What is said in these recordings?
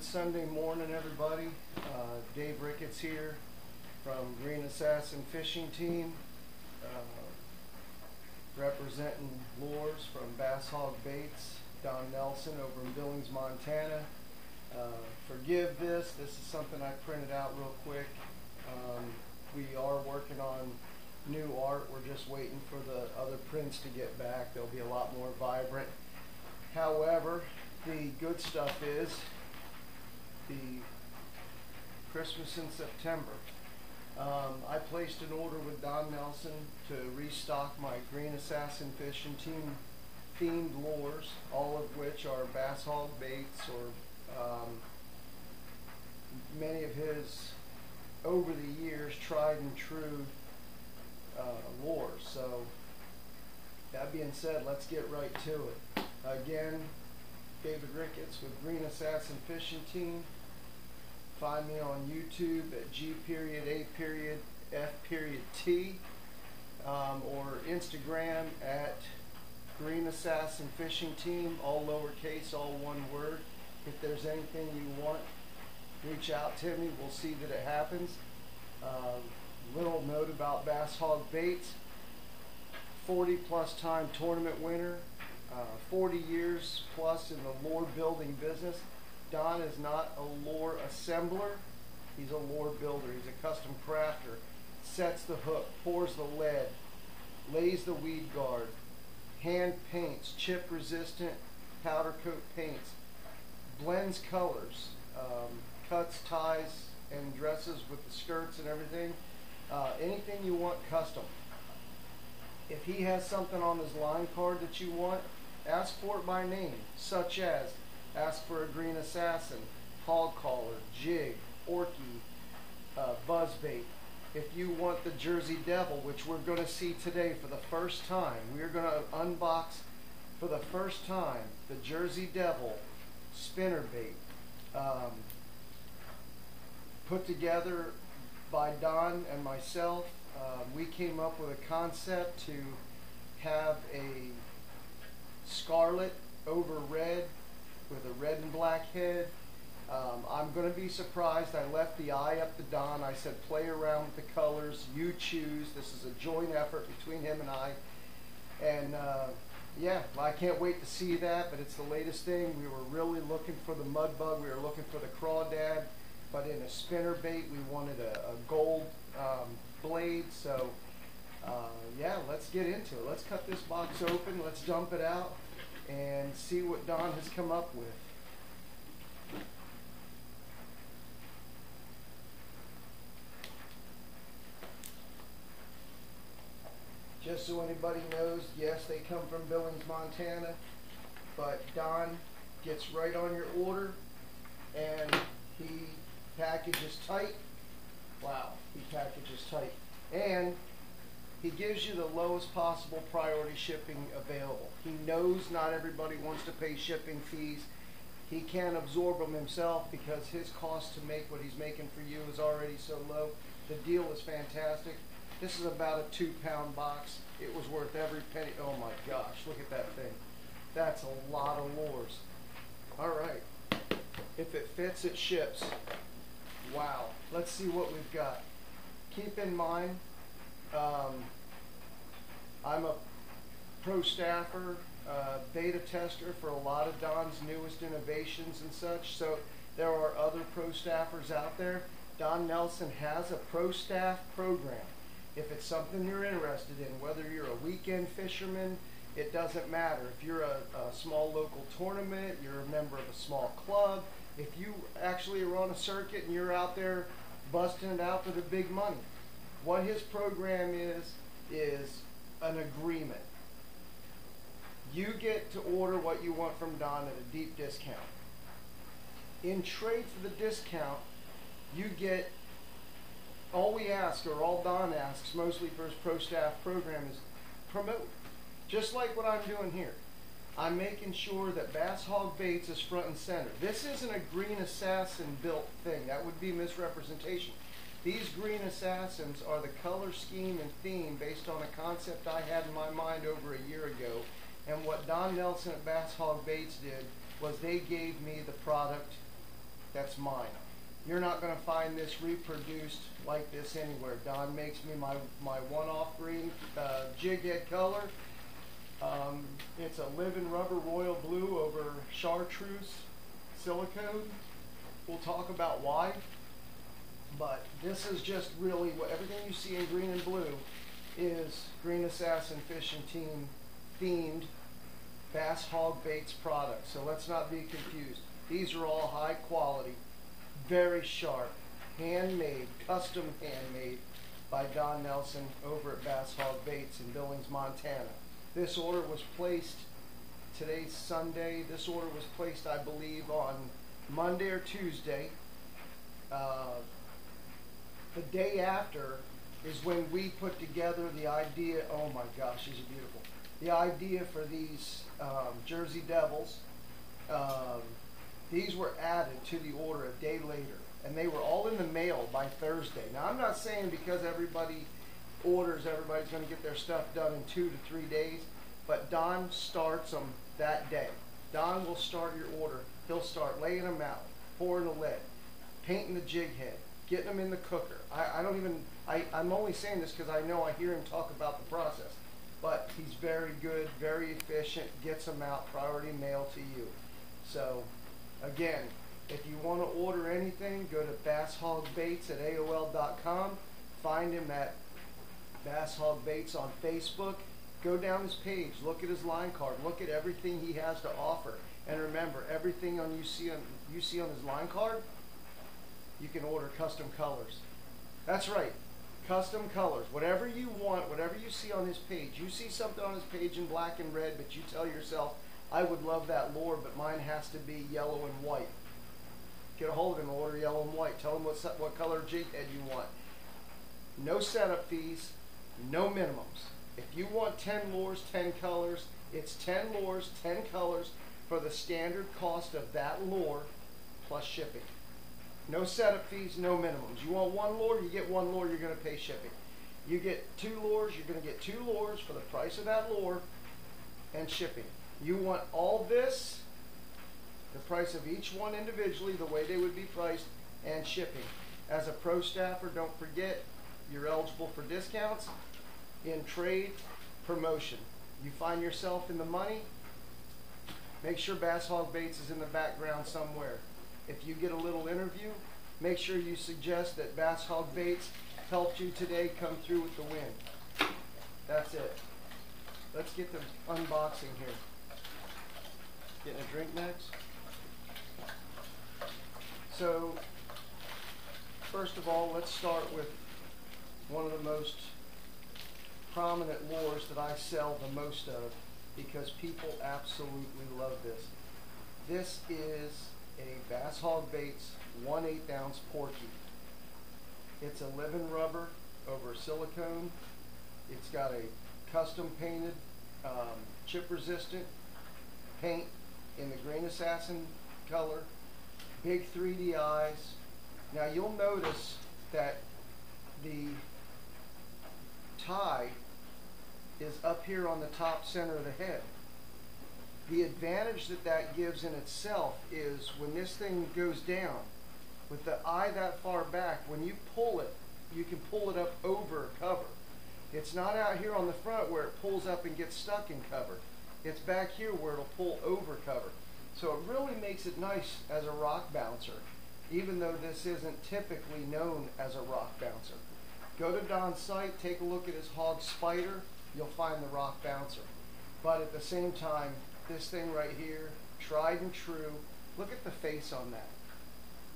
Good Sunday morning, everybody. Uh, Dave Ricketts here from Green Assassin Fishing Team, uh, representing lures from Bass Hawg Baits, Don Nelson over in Billings, Montana. Uh, forgive this, this is something I printed out real quick. Um, we are working on new art, we're just waiting for the other prints to get back. They'll be a lot more vibrant. However, the good stuff is the Christmas in September. Um, I placed an order with Don Nelson to restock my Green Assassin Fishing Team themed lures, all of which are bass hawg baits or um, many of his over the years tried and true uh, lures. So that being said, let's get right to it. Again, David Ricketts with Green Assassin Fishing Team. Find me on YouTube at G period A period F period T um, or Instagram at Green Assassin Fishing Team, all lowercase, all one word. If there's anything you want, reach out to me. We'll see that it happens. Uh, little note about Bass Hawg Baits. 40 plus time tournament winner, uh, 40 years plus in the lure building business. Don is not a lure assembler. He's a lure builder. He's a custom crafter. Sets the hook, pours the lead, lays the weed guard, hand paints, chip resistant, powder coat paints, blends colors, um, cuts, ties, and dresses with the skirts and everything. Uh, anything you want custom. If he has something on his line card that you want, ask for it by name, such as ask for a green assassin, hog Caller, jig, orky, uh, buzzbait. If you want the Jersey Devil, which we're going to see today for the first time, we're going to unbox for the first time the Jersey Devil spinner bait. Um, put together by Don and myself. Uh, we came up with a concept to have a scarlet over red with a red and black head. Um, I'm going to be surprised. I left the eye up to Don. I said, play around with the colors. You choose. This is a joint effort between him and I. And uh, yeah, I can't wait to see that, but it's the latest thing. We were really looking for the mud bug. We were looking for the crawdad, but in a spinner bait, we wanted a, a gold um, blade. So uh, yeah, let's get into it. Let's cut this box open. Let's dump it out and see what Don has come up with. Just so anybody knows, yes, they come from Billings, Montana, but Don gets right on your order and he packages tight. Wow, he packages tight. And he gives you the lowest possible priority shipping available. He knows not everybody wants to pay shipping fees. He can't absorb them himself because his cost to make what he's making for you is already so low. The deal is fantastic. This is about a two pound box. It was worth every penny. Oh my gosh, look at that thing. That's a lot of lures. All right. If it fits, it ships. Wow. Let's see what we've got. Keep in mind, um, I'm a pro staffer, uh, beta tester for a lot of Don's newest innovations and such. So there are other pro staffers out there. Don Nelson has a pro staff program. If it's something you're interested in, whether you're a weekend fisherman, it doesn't matter. If you're a, a small local tournament, you're a member of a small club, if you actually are on a circuit and you're out there busting it out for the big money, what his program is, is an agreement. You get to order what you want from Don at a deep discount. In trade for the discount, you get all we ask, or all Don asks, mostly for his pro staff program, is promote. Just like what I'm doing here. I'm making sure that Bass Hawg Baits is front and center. This isn't a Green Assassin built thing. That would be misrepresentation. These Green Assassins are the color scheme and theme based on a concept I had in my mind over a year ago. And what Don Nelson at Bass Hawg Baits did was they gave me the product That's mine. You're not going to find this reproduced like this anywhere. Don makes me my, my one-off green uh, jig head color. Um, it's a living rubber royal blue over chartreuse silicone. We'll talk about why. But this is just really what everything you see in green and blue is Green Assassin Fishing Team themed Bass Hawg Baits products. So let's not be confused. These are all high quality, very sharp, handmade, custom handmade by Don Nelson over at Bass Hawg Baits in Billings, Montana. This order was placed, today's Sunday, this order was placed, I believe, on Monday or Tuesday. Uh, the day after is when we put together the idea, oh my gosh, these are beautiful. The idea for these um, Jersey Devils, um, these were added to the order a day later. And they were all in the mail by Thursday. Now, I'm not saying because everybody orders, everybody's going to get their stuff done in two to three days. But Don starts them that day. Don will start your order. He'll start laying them out, pouring the lead, painting the jig head, getting them in the cooker. I, I don't even, I, I'm only saying this because I know I hear him talk about the process. But he's very good, very efficient, gets them out, priority mail to you. So, again, if you want to order anything, go to Bass Hawg Baits at AOL.com. Find him at Bass Hawg Baits on Facebook. Go down his page, look at his line card, look at everything he has to offer. And remember, everything on you see on you see on his line card, you can order custom colors. That's right. Custom colors. Whatever you want, whatever you see on his page. You see something on his page in black and red, but you tell yourself, I would love that lure, but mine has to be yellow and white. Get a hold of him, order yellow and white. Tell him what, what color jig head you want. No setup fees, no minimums. If you want 10 lures, 10 colors, it's 10 lures, 10 colors for the standard cost of that lure plus shipping. No setup fees, no minimums. You want one lure, you get one lure, you're going to pay shipping. You get two lures, you're going to get two lures for the price of that lure and shipping. You want all this, the price of each one individually, the way they would be priced, and shipping. As a pro staffer, don't forget you're eligible for discounts in trade promotion. You find yourself in the money, make sure Bass Hawg Baits is in the background somewhere. If you get a little interview, make sure you suggest that Bass Hawg Baits helped you today come through with the win. That's it. Let's get the unboxing here. Getting a drink next? So, first of all, let's start with one of the most prominent lures that I sell the most of because people absolutely love this. This is a Bass Hawg Baits 1 8 ounce Porky. It's a living rubber over silicone. It's got a custom painted um, chip resistant paint in the Green Assassin color, big 3D eyes. Now you'll notice that the tie is up here on the top center of the head. The advantage that that gives in itself is when this thing goes down, with the eye that far back, when you pull it, you can pull it up over cover. It's not out here on the front where it pulls up and gets stuck in cover. It's back here where it'll pull over cover. So it really makes it nice as a rock bouncer, even though this isn't typically known as a rock bouncer. Go to Don's site, take a look at his hog spider, you'll find the rock bouncer. But at the same time, this thing right here, tried and true. Look at the face on that.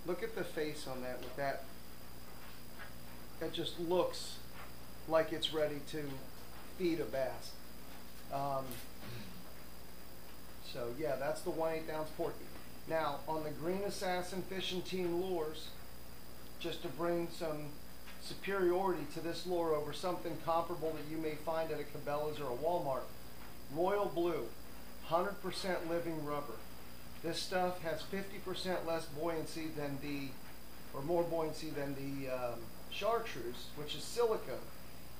Look at the face on that with that. It just looks like it's ready to feed a bass. Um, so yeah, that's the one eighth ounce porky. Now on the Green Assassin Fishing Team lures, just to bring some superiority to this lure over something comparable that you may find at a Cabela's or a Walmart. Royal Blue, 100% living rubber. This stuff has 50% less buoyancy than the, or more buoyancy than the um, chartreuse, which is silica,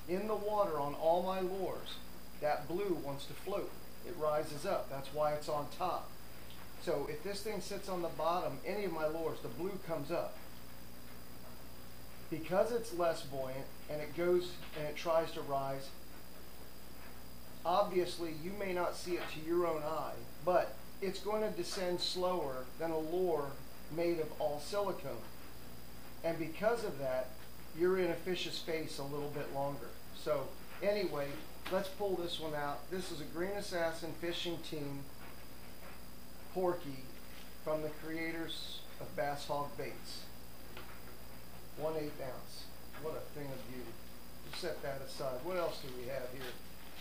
In the water on all my lures, that blue wants to float. It rises up. That's why it's on top. So if this thing sits on the bottom, any of my lures, the blue comes up. Because it's less buoyant and it goes and it tries to rise, obviously you may not see it to your own eye, but it's going to descend slower than a lure made of all silicone. And because of that, you're in a fish's face a little bit longer. So anyway, let's pull this one out. This is a Green Assassin Fishing Team Porky from the creators of Bass Hawg Baits. One eighth ounce. What a thing of beauty. Set that aside. What else do we have here?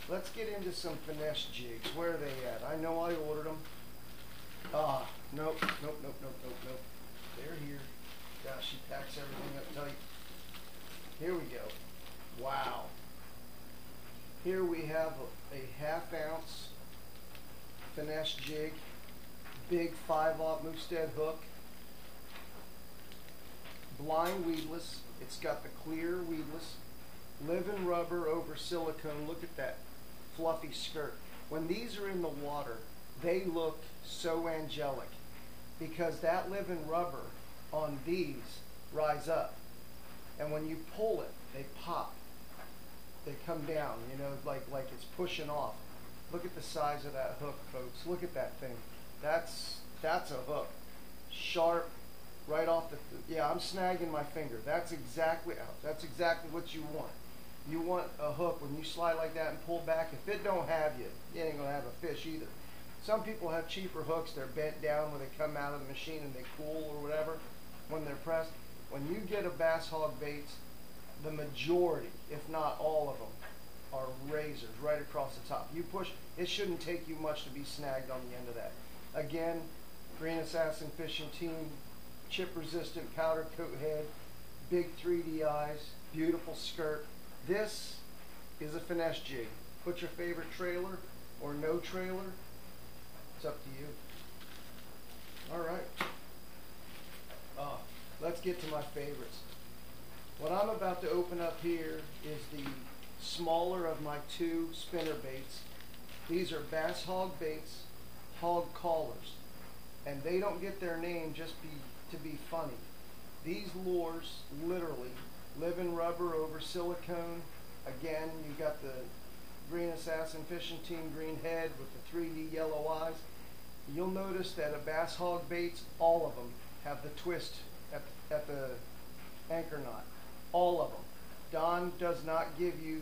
Let's get into some finesse jigs. Where are they at? I know I ordered them. Ah, nope, nope, nope, nope, nope, nope. They're here. Gosh, she packs everything up tight. Here we go. Wow. Here we have a, a half ounce finesse jig, big 5-aught Mustad hook, blind weedless. It's got the clear weedless, living rubber over silicone. Look at that fluffy skirt. When these are in the water, they look so angelic because that living rubber on these rise up. And when you pull it, they pop. They come down, you know, like, like it's pushing off. Look at the size of that hook, folks. Look at that thing. That's, that's a hook. Sharp, right off the, yeah, I'm snagging my finger. That's exactly, that's exactly what you want. You want a hook when you slide like that and pull back. If it don't have you, you ain't gonna have a fish either. Some people have cheaper hooks. They're bent down when they come out of the machine and they cool or whatever when they're pressed. When you get a bass hawg baits, the majority, if not all of them, are razors right across the top. You push, it shouldn't take you much to be snagged on the end of that. Again, Green Assassin Fishing Team, chip resistant powder coat head, big 3D eyes, beautiful skirt. This is a finesse jig. Put your favorite trailer or no trailer. It's up to you. All right. Oh, let's get to my favorites. What I'm about to open up here is the smaller of my two spinner baits. These are bass hawg baits, hog callers. And they don't get their name just be, to be funny. These lures literally live in rubber over silicone. Again, you've got the Green Assassin Fishing Team green head with the 3D yellow eyes. You'll notice that a bass hawg baits, all of them, have the twist at, at the anchor knot. All of them. Don does not give you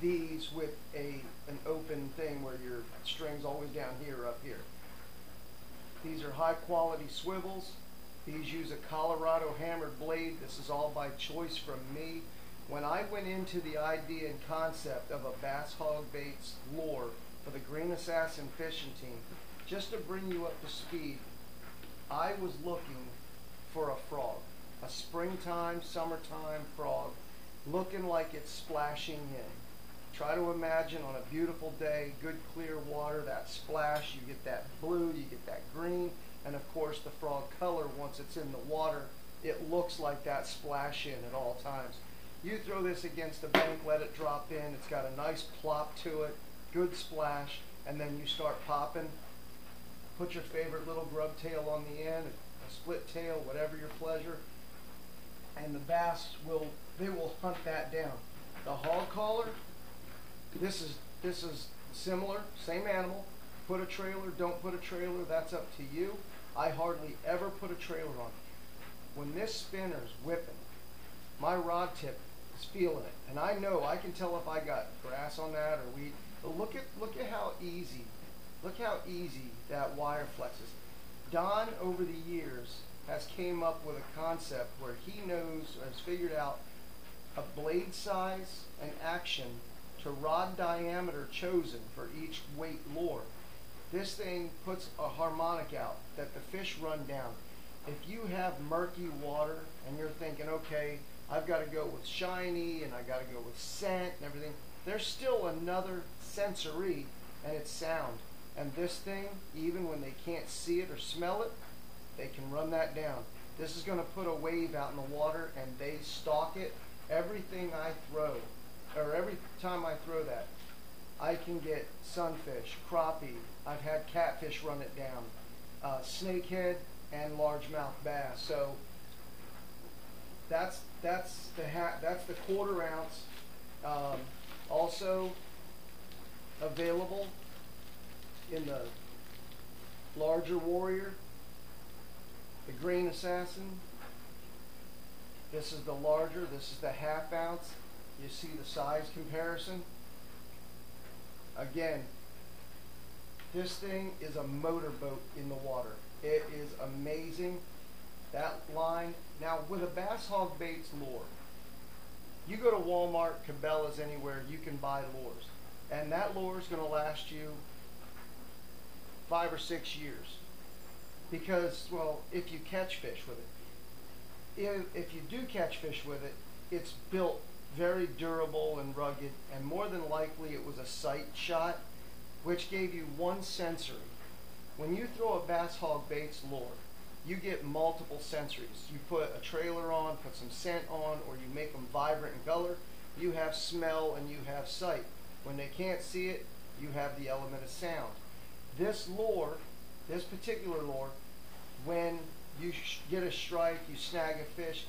these with a an open thing where your string's always down here up here. These are high quality swivels. These use a Colorado hammered blade. This is all by choice from me. When I went into the idea and concept of a bass hawg baits lure for the Green Assassin fishing team, just to bring you up to speed, I was looking for a frog, a springtime, summertime frog, looking like it's splashing in. Try to imagine on a beautiful day, good clear water, that splash, you get that blue, you get that green, and of course the frog color once it's in the water, it looks like that splash in at all times. You throw this against the bank, let it drop in, it's got a nice plop to it, good splash, and then you start popping. Put your favorite little grub tail on the end, a split tail, whatever your pleasure, and the bass will, they will hunt that down. The hog caller, this is, this is similar, same animal. Put a trailer, don't put a trailer, that's up to you. I hardly ever put a trailer on. When this spinner's whipping, my rod tip is feeling it. And I know, I can tell if I got grass on that or weed. But look at, look at how easy, look how easy that wire flexes. Don, over the years, has came up with a concept where he knows, has figured out a blade size and action to rod diameter chosen for each weight lure. This thing puts a harmonic out that the fish run down. If you have murky water and you're thinking, okay, I've got to go with shiny and I got to go with scent and everything, there's still another sensory and it's sound. And this thing, even when they can't see it or smell it, they can run that down. This is going to put a wave out in the water and they stalk it. Everything I throw, or every time I throw that, I can get sunfish, crappie. I've had catfish run it down. uh, snakehead, and largemouth bass. So that's that's the ha- that's the quarter ounce. Um, also available in the larger warrior, the green assassin. This is the larger. This is the half ounce. You see the size comparison. Again, this thing is a motorboat in the water. It is amazing. That line. Now, with a Bass Hawg Baits lure, you go to Walmart, Cabela's, anywhere, you can buy lures. And that lure is going to last you five or six years. Because, well, if you catch fish with it. If, if you do catch fish with it, it's built very durable and rugged, and more than likely it was a sight shot, which gave you one sensory. When you throw a bass hawg baits lure, you get multiple sensories. You put a trailer on, put some scent on, or you make them vibrant in color. You have smell and you have sight. When they can't see it, you have the element of sound. This lure, this particular lure, when you get a strike, you snag a fish,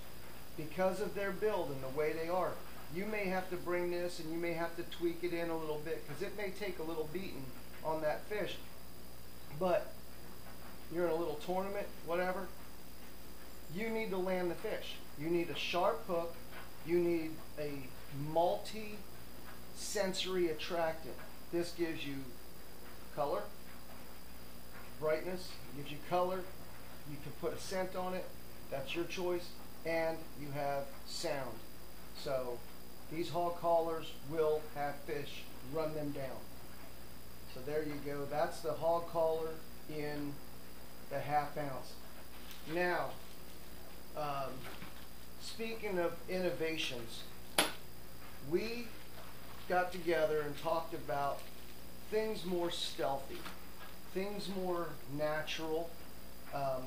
because of their build and the way they are, you may have to bring this and you may have to tweak it in a little bit because it may take a little beating on that fish. But you're in a little tournament, whatever, you need to land the fish. You need a sharp hook. You need a multi-sensory attractant. This gives you color, brightness, gives you color. You can put a scent on it. That's your choice. And you have sound. So these hog callers will have fish run them down. So there you go. That's the hog caller in the half ounce. Now, um, speaking of innovations, we got together and talked about things more stealthy, things more natural. Um,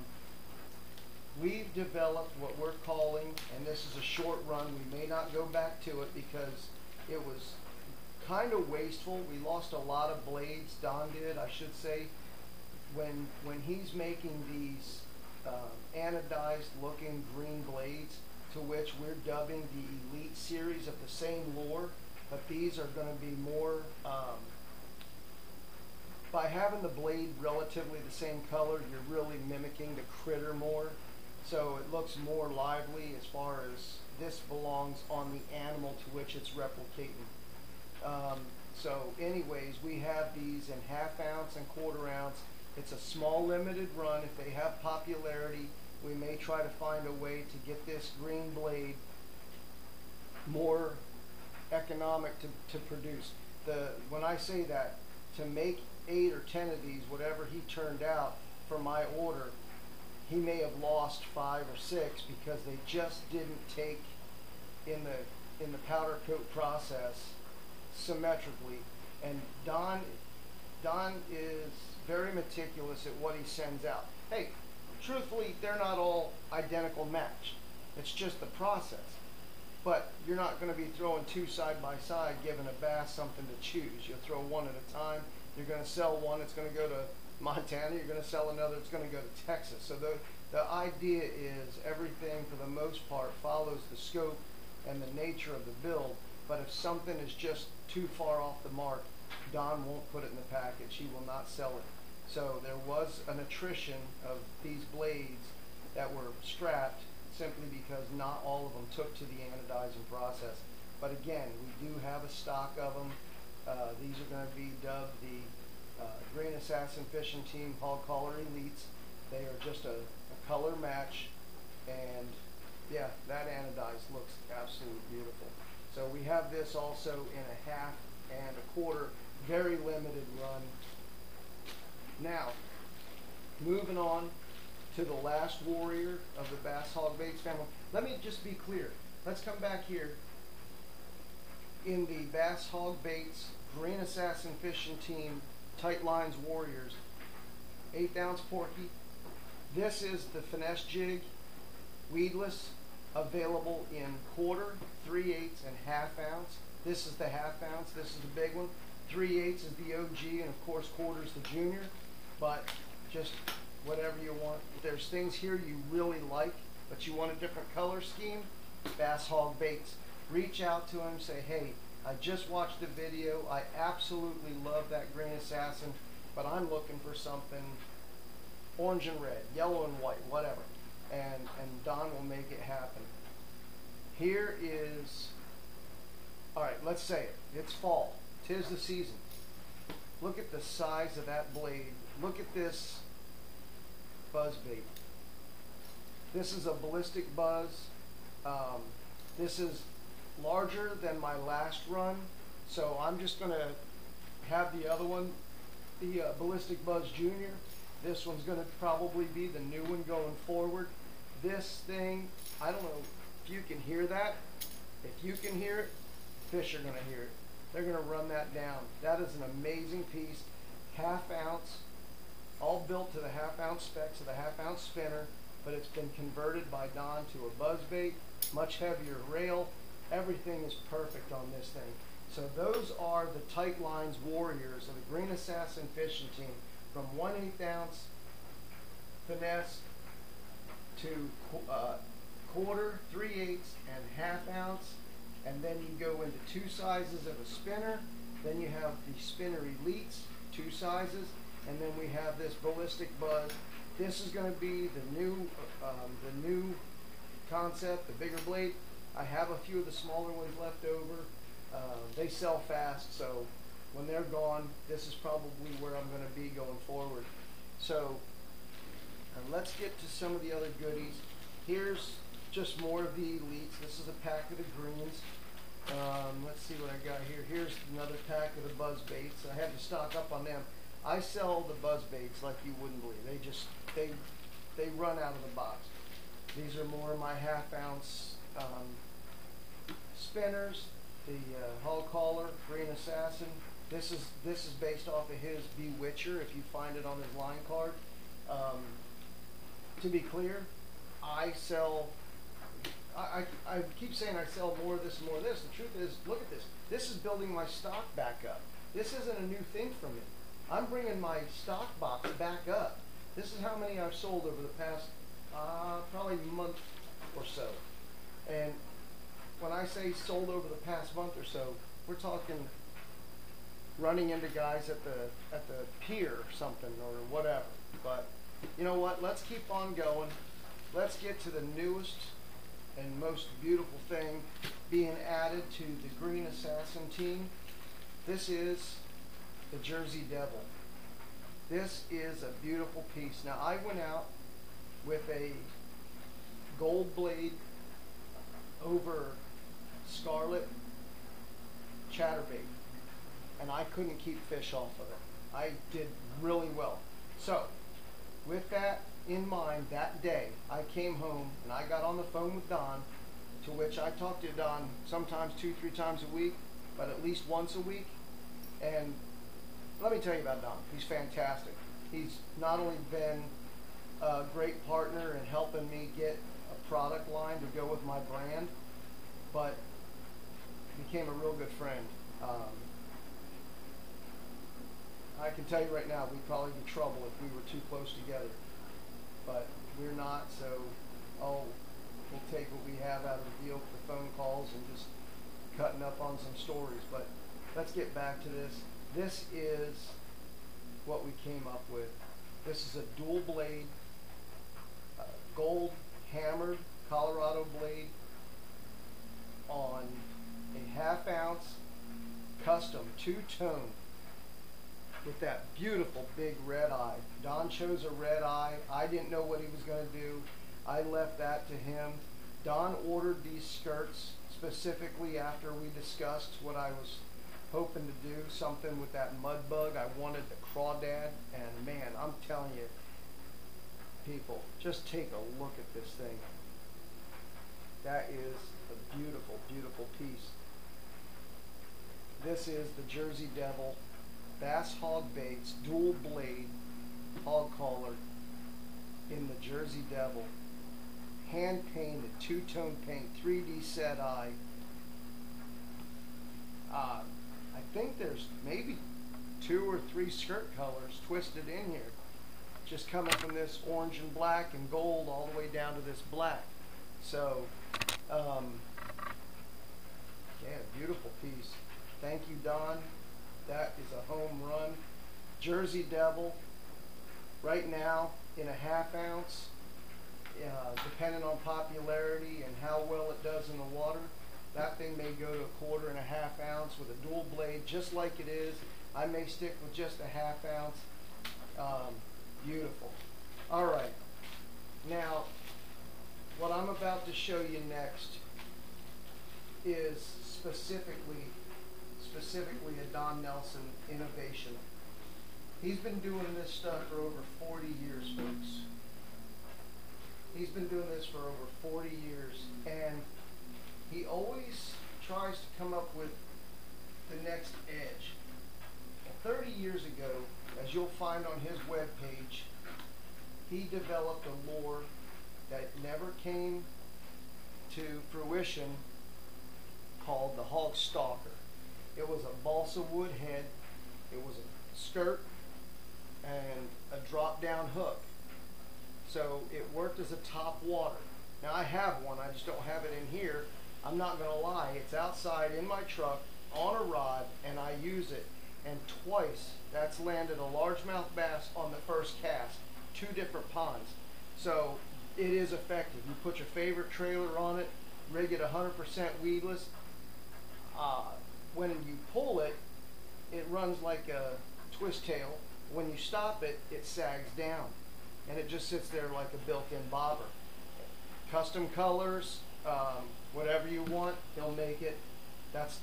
we've developed what we're calling, and this is a short run, we may not go back to it because it was kind of wasteful. We lost a lot of blades, Don did, I should say, when, when he's making these uh, anodized looking green blades, to which we're dubbing the Elite series of the same lure, but these are going to be more, um, by having the blade relatively the same color, you're really mimicking the critter more. So it looks more lively as far as this belongs on the animal to which it's replicating. Um, so anyways, we have these in half ounce and quarter ounce. It's a small limited run. If they have popularity, we may try to find a way to get this green blade more economic to, to produce. The When I say that, to make eight or ten of these, whatever he turned out for my order, he may have lost five or six because they just didn't take in the in the powder coat process symmetrically. And Don Don is very meticulous at what he sends out. Hey, truthfully, they're not all identical match. It's just the process. But you're not going to be throwing two side by side, giving a bass something to choose. You'll throw one at a time. You're going to sell one. It's going to go to Montana, you're going to sell another, it's going to go to Texas. So the, the idea is everything, for the most part, follows the scope and the nature of the build. But if something is just too far off the mark, Don won't put it in the package. He will not sell it. So there was an attrition of these blades that were strapped simply because not all of them took to the anodizing process. But again, we do have a stock of them. Uh, these are going to be dubbed the Uh, green Assassin Fishing Team Hog Caller Elites. They are just a, a color match, and yeah, that anodized looks absolutely beautiful. So we have this also in a half and a quarter, very limited run. Now, moving on to the last warrior of the Bass Hawg Baits family. Let me just be clear. Let's come back here. In the Bass Hawg Baits Green Assassin Fishing Team Tight Lines Warriors, eighth ounce porky. This is the finesse jig, weedless, available in quarter, three eighths, and half ounce. This is the half ounce. This is the big one. Three eighths is the OG, and of course quarter is the junior. But just whatever you want. If there's things here you really like, but you want a different color scheme, Bass Hawg Baits. Reach out to him, say, hey, I just watched the video. I absolutely love that Green Assassin, but I'm looking for something orange and red, yellow and white, whatever. And, and Don will make it happen. Here is, all right, let's say it. It's fall. Tis the season. Look at the size of that blade. Look at this buzz bait. This is a ballistic buzz. Um, this is larger than my last run, so I'm just going to have the other one, the uh, Ballistic Buzz Junior. This one's going to probably be the new one going forward. This thing, I don't know if you can hear that. If you can hear it, fish are going to hear it. They're going to run that down. That is an amazing piece. Half ounce, all built to the half ounce specs of the half ounce spinner, but it's been converted by Don to a buzz bait, much heavier rail. Everything is perfect on this thing. So those are the Tight Lines Warriors of the Green Assassin Fishing Team from 1 8 ounce finesse to uh, quarter, 3 eighths, and half ounce. And then you go into two sizes of a spinner. Then you have the spinner elites, two sizes. And then we have this ballistic buzz. This is going to be the new, um, the new concept, the bigger blade. I have a few of the smaller ones left over. Uh, they sell fast, so when they're gone, this is probably where I'm going to be going forward. So uh, let's get to some of the other goodies. Here's just more of the elites. This is a pack of the greens. Um, let's see what I got here. Here's another pack of the buzz baits. I had to stock up on them. I sell the buzz baits like you wouldn't believe. They just they they run out of the box. These are more my half ounce um, spinners. The uh, hog caller, green assassin. This is this is based off of his Bewitcher. If you find it on his line card. Um, to be clear, I sell. I, I, keep saying I sell more of this more of this. The truth is, look at this. This is building my stock back up. This isn't a new thing for me. I'm bringing my stock box back up. This is how many I've sold over the past uh, probably month or so. And when I say sold over the past month or so, we're talking running into guys at the at the pier or something or whatever. But you know what? Let's keep on going. Let's get to the newest and most beautiful thing being added to the Green Assassin team. This is the Jersey Devil. This is a beautiful piece. Now I went out with a gold blade over scarlet chatterbait and I couldn't keep fish off of it. I did really well. So with that in mind, that day I came home and I got on the phone with Don, to which I talked to Don sometimes two, three times a week, but at least once a week. And let me tell you about Don. He's fantastic. He's not only been a great partner in helping me get a product line to go with my brand, but became a real good friend. Um, I can tell you right now, we'd probably be trouble if we were too close together. But we're not, so oh, we'll take what we have out of the deal for phone calls and just cutting up on some stories. But let's get back to this. This is what we came up with. This is a dual blade, uh, gold hammered Colorado blade on a half ounce custom two tone with that beautiful big red eye. Don chose a red eye. I didn't know what he was going to do. I left that to him. Don ordered these skirts specifically after we discussed what I was hoping to do, something with that mud bug. I wanted the crawdad, and man, I'm telling you, people, just take a look at this thing. That is a beautiful, beautiful piece. This is the Jersey Devil Bass Hawg Baits dual blade hog caller in the Jersey Devil. Hand painted, two tone paint, 3D set eye. Uh, I think there's maybe two or three skirt colors twisted in here. just coming from this orange and black and gold all the way down to this black. So, um, yeah, beautiful piece. Thank you, Don. That is a home run. Jersey Devil, right now in a half ounce, uh, depending on popularity and how well it does in the water, that thing may go to a quarter and a half ounce with a dual blade, just like it is. I may stick with just a half ounce. Um, beautiful. All right. Now, what I'm about to show you next is specifically, specifically a Don Nelson innovation. He's been doing this stuff for over 40 years, folks. He's been doing this for over 40 years, and he always tries to come up with the next edge. 30 years ago, as you'll find on his webpage, he developed a lure that never came to fruition called the Hog Stalker. It was a balsa wood head, it was a skirt, and a drop down hook. So it worked as a top water. Now I have one, I just don't have it in here. I'm not going to lie, it's outside in my truck on a rod and I use it. And twice that's landed a largemouth bass on the first cast, two different ponds. So it is effective. You put your favorite trailer on it, rig it 100% weedless. Uh, when you pull it, it runs like a twist tail. When you stop it, it sags down and it just sits there like a built-in bobber. Custom colors, um, whatever you want, he'll make it. That's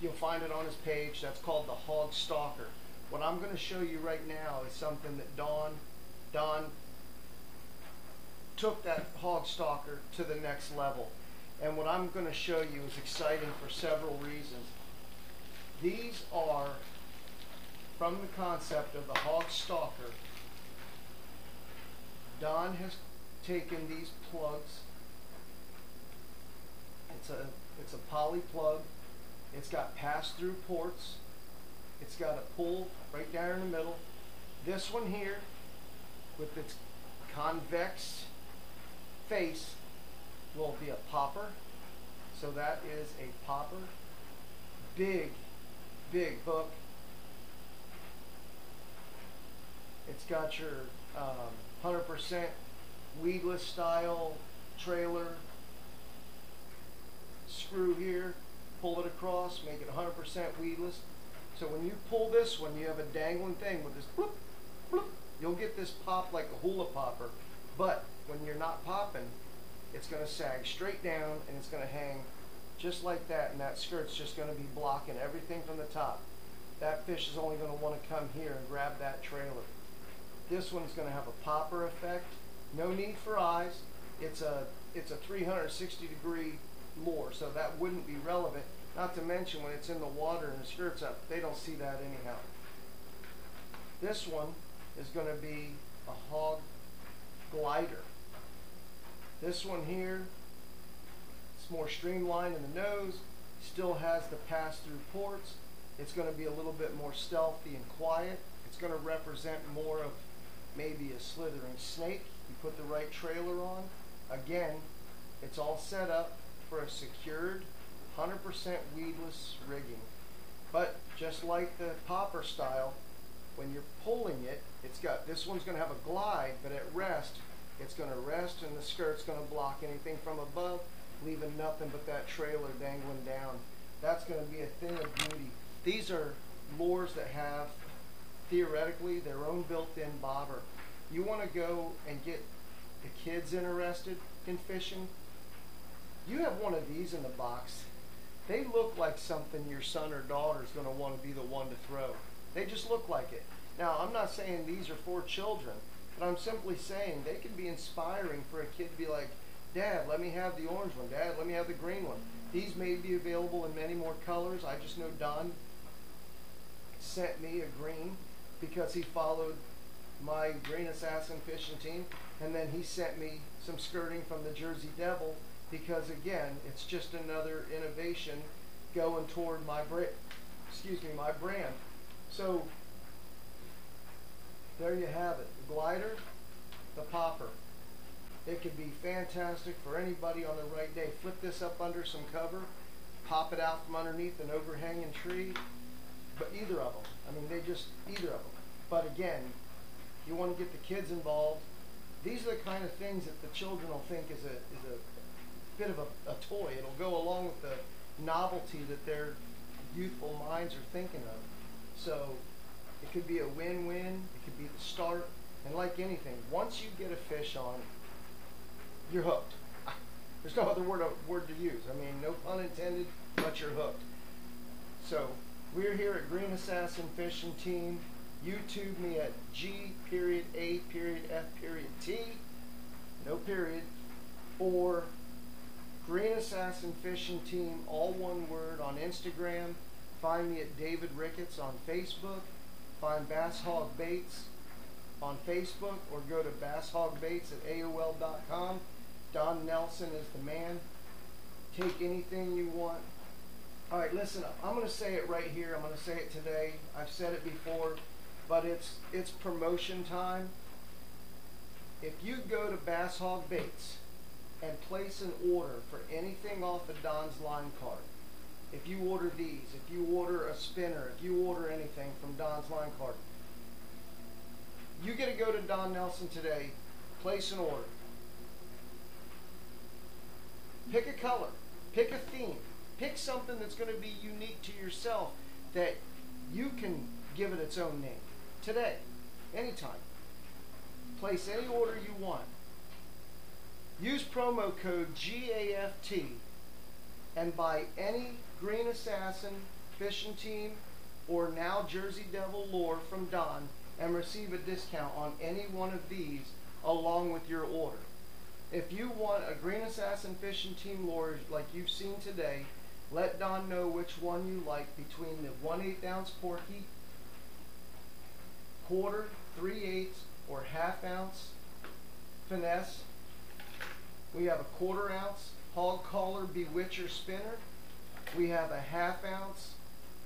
you'll find it on his page. That's called the Hog Stalker. What I'm going to show you right now is something that Don Don took that Hog Stalker to the next level. And what I'm going to show you is exciting for several reasons. These are from the concept of the Hog Stalker Don has taken these plugs. It's a it's a poly plug. It's got pass-through ports. It's got a pull right down in the middle. This one here, with its convex face, will be a popper. So that is a popper. Big, big hook. It's got your um, 100% weedless style trailer. Screw here, pull it across, make it 100% weedless. So when you pull this one, you have a dangling thing with this bloop, bloop. You'll get this pop like a hula popper. But when you're not popping, it's going to sag straight down and it's going to hang just like that. And that skirt's just going to be blocking everything from the top. That fish is only going to want to come here and grab that trailer. This one's going to have a popper effect. No need for eyes. It's a it's a 360 degree lure, so that wouldn't be relevant. Not to mention when it's in the water and the skirt's up, they don't see that anyhow. This one is going to be a hog glider. This one here, it's more streamlined in the nose, still has the pass-through ports. It's going to be a little bit more stealthy and quiet. It's going to represent more of maybe a slithering snake. You put the right trailer on. Again, it's all set up for a secured 100% weedless rigging. But just like the popper style, when you're pulling it, it's got, this one's going to have a glide, but at rest, it's going to rest and the skirt's going to block anything from above, leaving nothing but that trailer dangling down. That's going to be a thing of beauty. These are lures that have theoretically their own built-in bobber. You want to go and get the kids interested in fishing? You have one of these in the box. They look like something your son or daughter is going to want to be the one to throw. They just look like it. Now, I'm not saying these are for children, but I'm simply saying they can be inspiring for a kid to be like, Dad, let me have the orange one. Dad, let me have the green one. These may be available in many more colors. I just know Don sent me a green because he followed my Green Assassin fishing team, and then he sent me some skirting from the Jersey Devil because again, it's just another innovation going toward my brand. Excuse me, my brand. So there you have it. The glider, the popper. It could be fantastic for anybody on the right day. Flip this up under some cover, pop it out from underneath an overhanging tree. But either of them. I mean, they just, either of them. But again, you want to get the kids involved. These are the kind of things that the children will think is a, is a bit of a, a toy. It'll go along with the novelty that their youthful minds are thinking of. So it could be a win-win. It could be the start. And like anything, once you get a fish on, you're hooked. There's no other word word to use. I mean, no pun intended, but you're hooked. So we're here at Green Assassin Fishing Team. YouTube me at G period A period F period T, no period, or Green Assassin Fishing Team, all one word on Instagram. Find me at David Ricketts on Facebook. Find Bass Hawg Baits on Facebook or go to basshogbaits at AOL.com. Don Nelson is the man. Take anything you want. All right, listen, I'm going to say it right here. I'm going to say it today. I've said it before, but it's it's promotion time. If you go to Bass Hawg Baits and place an order for anything off of Don's line card, if you order these, if you order a spinner, if you order anything from Don's line card, you get to go to Don Nelson today, place an order. Pick a color, pick a theme, pick something that's going to be unique to yourself that you can give it its own name today, anytime. Place any order you want. Use promo code GAFT and buy any Green Assassin fishing team or now Jersey Devil lure from Don and receive a discount on any one of these along with your order. If you want a Green Assassin fishing team lure like you've seen today, let Don know which one you like between the 1 8 ounce Porky, quarter, 3 eighths, or half ounce finesse. We have a quarter ounce hog caller bewitcher spinner. We have a half ounce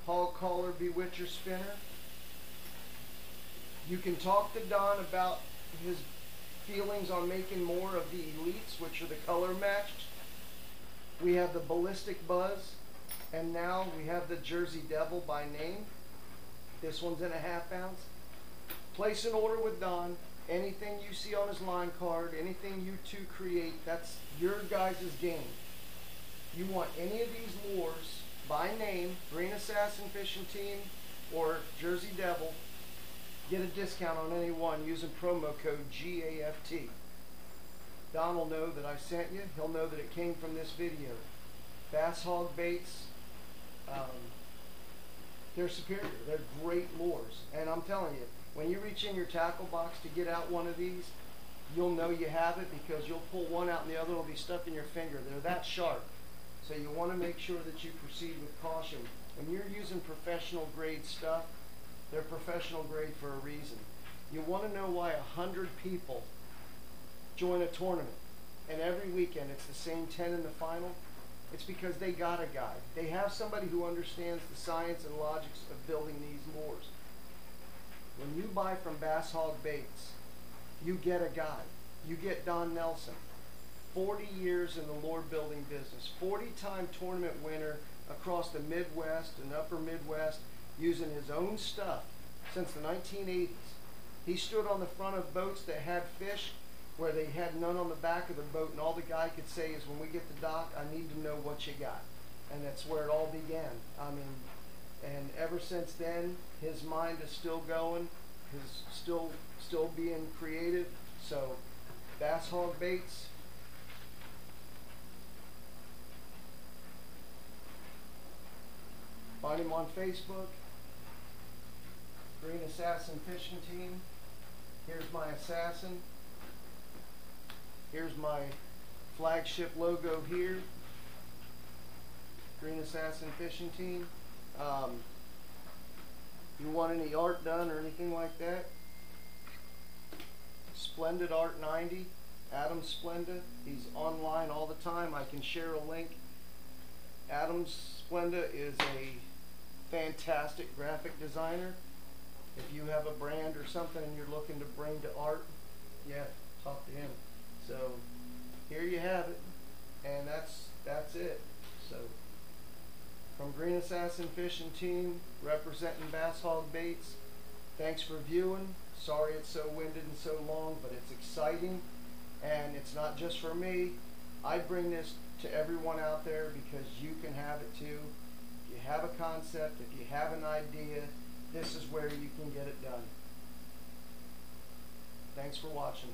hog caller bewitcher spinner. You can talk to Don about his feelings on making more of the elites, which are the color matched. We have the ballistic buzz, and now we have the Jersey Devil by name. This one's in a half ounce. Place an order with Don. Anything you see on his line card, anything you two create, that's your guys' game. You want any of these lures by name, Green Assassin Fishing Team or Jersey Devil, Get a discount on any one using promo code GAFT. Don will know that I sent you. He'll know that it came from this video. Bass hawg baits, um, they're superior. They're great lures. And I'm telling you, when you reach in your tackle box to get out one of these, you'll know you have it because you'll pull one out and the other will be stuck in your finger. They're that sharp. So you want to make sure that you proceed with caution. When you're using professional grade stuff, they're professional grade for a reason. You want to know why a hundred people join a tournament and every weekend it's the same 10 in the final? It's because they got a guy. They have somebody who understands the science and logics of building these lures. When you buy from Bass Hawg Baits, you get a guy. You get Don Nelson. 40 years in the lure building business, 40 time tournament winner across the Midwest and upper Midwest, using his own stuff since the 1980s. He stood on the front of boats that had fish where they had none on the back of the boat, and all the guy could say is, when we get to dock, I need to know what you got. And that's where it all began. I mean, and ever since then, his mind is still going, his still still being creative. So, Bass Hawg Baits. Find him on Facebook. Green Assassin Fishing Team. Here's my assassin. Here's my flagship logo here. Green Assassin Fishing Team. Um, you want any art done or anything like that? Splendid Art 90. Adam Splenda. He's online all the time. I can share a link. Adam Splenda is a fantastic graphic designer. If you have a brand or something and you're looking to bring to art, yeah, talk to him. So here you have it, and that's that's it. So from Green Assassin Fishing Team, representing Bass Hawg Baits. Thanks for viewing. Sorry it's so winded and so long, but it's exciting, and it's not just for me. I bring this to everyone out there because you can have it too. If you have a concept, if you have an idea, this is where you can get it done. Thanks for watching.